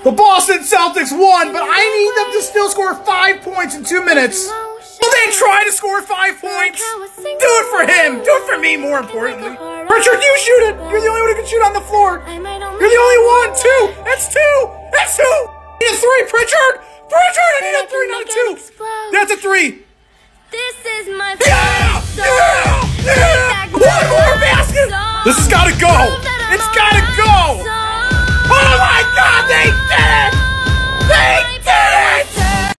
The Boston Celtics won, but I need them to still score five points in two minutes. Will they try to score five points? Do it for him. Do it for me, more importantly. Pritchard, you shoot it. You're the only one who can shoot on the floor. You're the only one. Two. That's two. That's two. I need a three, Pritchard. Pritchard, I need a three, not a two. That's a three. This is my Yeah! Yeah! Yeah! One more basket! This has gotta go! It's gotta go!